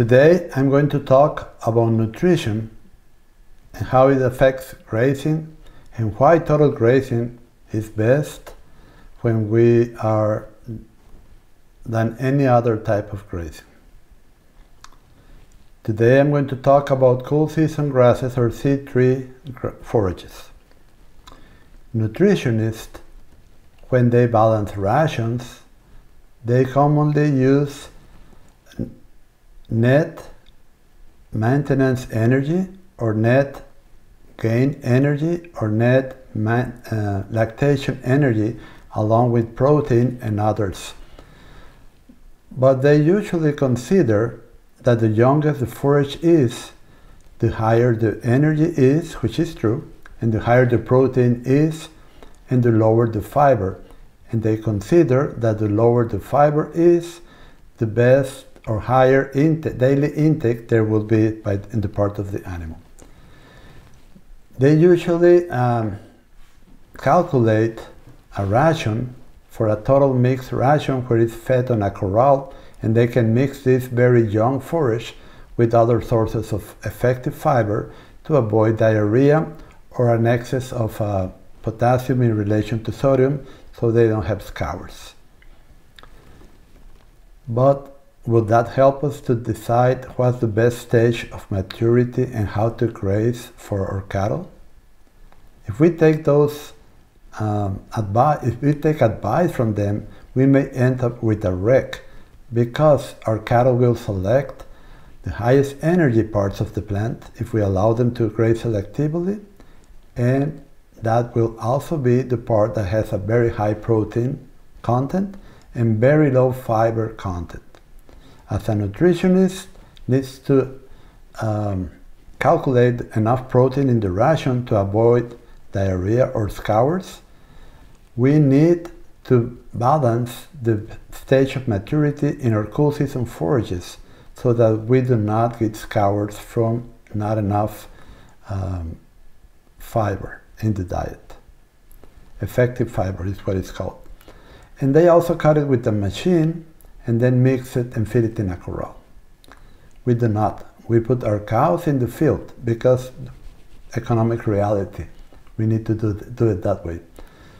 Today I'm going to talk about nutrition and how it affects grazing and why total grazing is best when we are than any other type of grazing. Today I'm going to talk about cool season grasses or C3 forages. Nutritionists, when they balance rations, they commonly use net maintenance energy or net gain energy or net uh, lactation energy along with protein and others. But they usually consider that the younger the forage is, the higher the energy is, which is true, and the higher the protein is, and the lower the fiber. And they consider that the lower the fiber is, the best or higher daily intake there will be by, in the part of the animal. They usually um, calculate a ration for a total mixed ration where it's fed on a corral and they can mix this very young forage with other sources of effective fiber to avoid diarrhea or an excess of uh, potassium in relation to sodium so they don't have scours. But would that help us to decide what's the best stage of maturity and how to graze for our cattle? If we take those um, advice, if we take advice from them, we may end up with a wreck because our cattle will select the highest energy parts of the plant if we allow them to graze selectively and that will also be the part that has a very high protein content and very low fiber content. As a nutritionist needs to um, calculate enough protein in the ration to avoid diarrhea or scours, we need to balance the stage of maturity in our cool season forages so that we do not get scours from not enough um, fiber in the diet. Effective fiber is what it's called. And they also cut it with a machine and then mix it and feed it in a corral. We do not. We put our cows in the field because economic reality. We need to do, do it that way.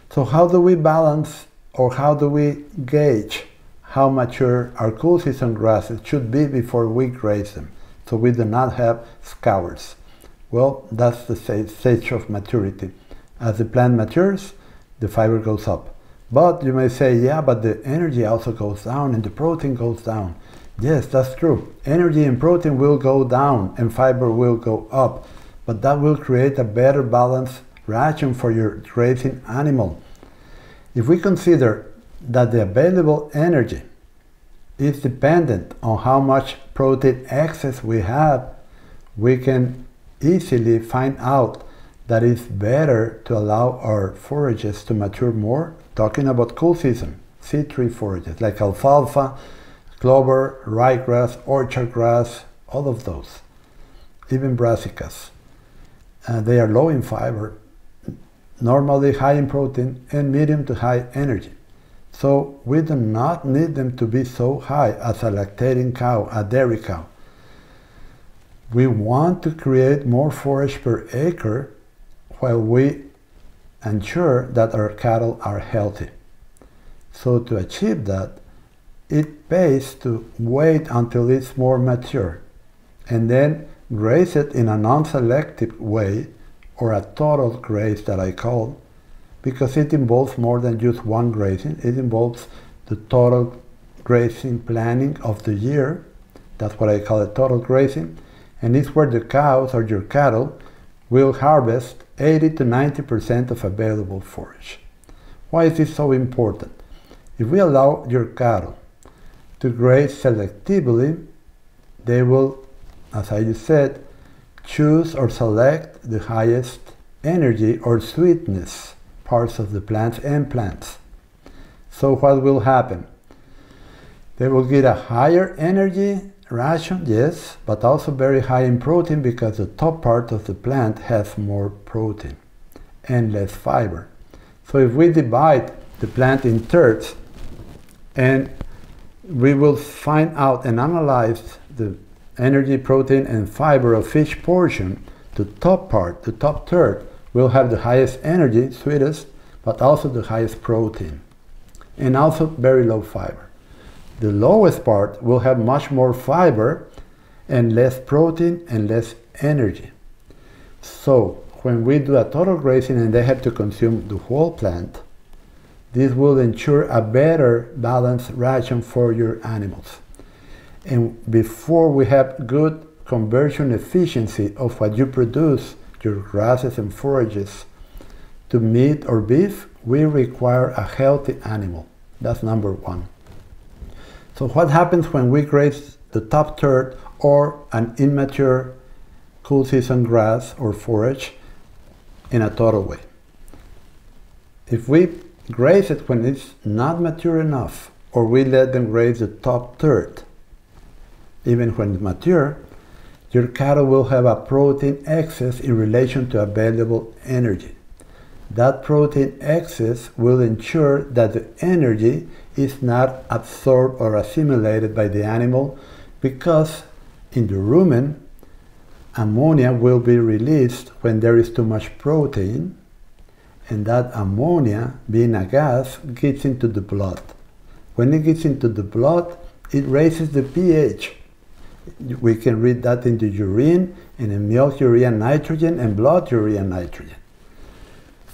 So how do we balance or how do we gauge how mature our cool season grasses should be before we graze them so we do not have scours? Well, that's the stage of maturity. As the plant matures, the fiber goes up. But you may say, yeah, but the energy also goes down and the protein goes down. Yes, that's true. Energy and protein will go down and fiber will go up, but that will create a better balanced ration for your grazing animal. If we consider that the available energy is dependent on how much protein excess we have, we can easily find out that it's better to allow our forages to mature more talking about cool season, C3 forages like alfalfa, clover, ryegrass, orchard grass, all of those, even brassicas. Uh, they are low in fiber, normally high in protein, and medium to high energy. So we do not need them to be so high as a lactating cow, a dairy cow. We want to create more forage per acre while we ensure that our cattle are healthy. So to achieve that, it pays to wait until it's more mature and then graze it in a non-selective way or a total graze that I call because it involves more than just one grazing. It involves the total grazing planning of the year. That's what I call a total grazing. And it's where the cows or your cattle will harvest 80 to 90% of available forage. Why is this so important? If we allow your cattle to graze selectively, they will, as I just said, choose or select the highest energy or sweetness parts of the plants and plants. So what will happen? They will get a higher energy ration, yes, but also very high in protein because the top part of the plant has more protein and less fiber. So if we divide the plant in thirds and we will find out and analyze the energy, protein, and fiber of each portion, the top part, the top third, will have the highest energy, sweetest, but also the highest protein, and also very low fiber. The lowest part will have much more fiber and less protein and less energy. So when we do a total grazing and they have to consume the whole plant, this will ensure a better balanced ration for your animals. And before we have good conversion efficiency of what you produce, your grasses and forages, to meat or beef, we require a healthy animal. That's number one. So what happens when we graze the top third or an immature cool season grass or forage in a total way? If we graze it when it's not mature enough, or we let them graze the top third, even when it's mature, your cattle will have a protein excess in relation to available energy. That protein excess will ensure that the energy is not absorbed or assimilated by the animal because in the rumen, ammonia will be released when there is too much protein and that ammonia, being a gas, gets into the blood. When it gets into the blood, it raises the pH. We can read that in the urine, and in milk urea nitrogen, and blood urea nitrogen.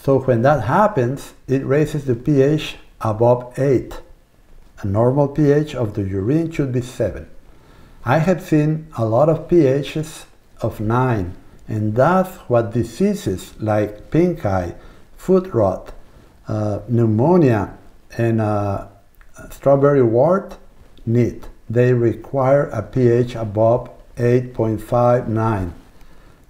So when that happens, it raises the pH above 8. A normal pH of the urine should be 7. I have seen a lot of pHs of 9, and that's what diseases like pink eye, foot rot, uh, pneumonia, and uh, strawberry wart need. They require a pH above 8.59.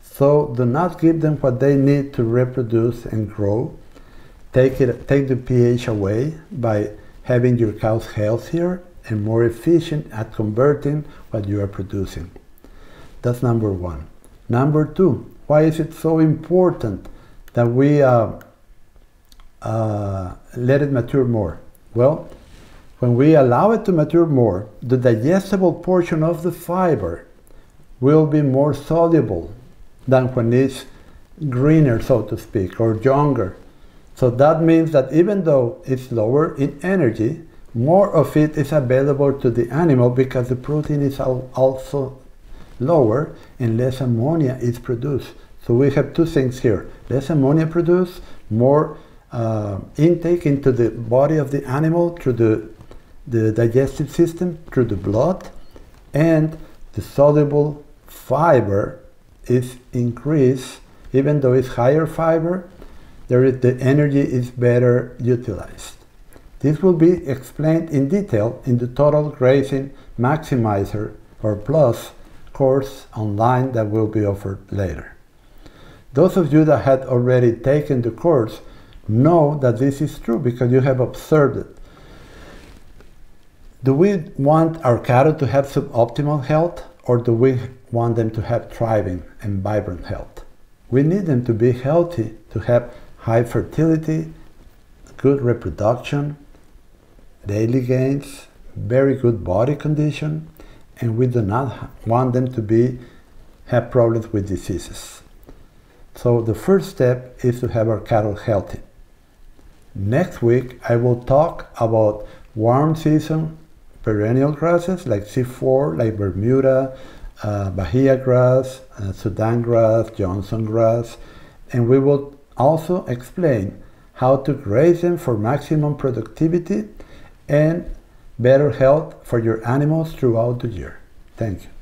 So do not give them what they need to reproduce and grow. Take, it, take the pH away by having your cows healthier and more efficient at converting what you are producing. That's number one. Number two, why is it so important that we uh, uh, let it mature more? Well, when we allow it to mature more, the digestible portion of the fiber will be more soluble than when it's greener, so to speak, or younger. So that means that even though it's lower in energy, more of it is available to the animal because the protein is also lower and less ammonia is produced. So we have two things here. Less ammonia produced, more uh, intake into the body of the animal through the, the digestive system, through the blood, and the soluble fiber is increased, even though it's higher fiber, is, the energy is better utilized. This will be explained in detail in the Total Grazing Maximizer or Plus course online that will be offered later. Those of you that had already taken the course know that this is true because you have observed it. Do we want our cattle to have suboptimal health or do we want them to have thriving and vibrant health? We need them to be healthy, to have high fertility, good reproduction, daily gains, very good body condition, and we do not want them to be have problems with diseases. So the first step is to have our cattle healthy. Next week, I will talk about warm season perennial grasses like C4, like Bermuda, uh, Bahia grass, uh, Sudan grass, Johnson grass, and we will also explain how to graze them for maximum productivity and better health for your animals throughout the year. Thank you.